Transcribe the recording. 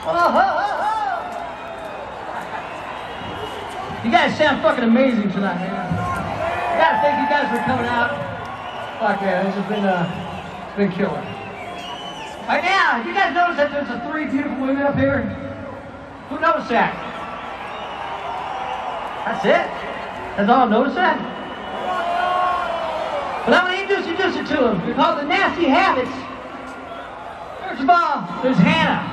You guys sound fucking amazing tonight, man. Gotta thank you guys for coming out. Fuck yeah, this has been uh, it's been killer. Right now, you guys notice that there's a three beautiful women up here? Who noticed that? That's it? Has all noticed that? But I'm introduce, introduce you to them. They're called the Nasty Habits. First of all, there's Hannah.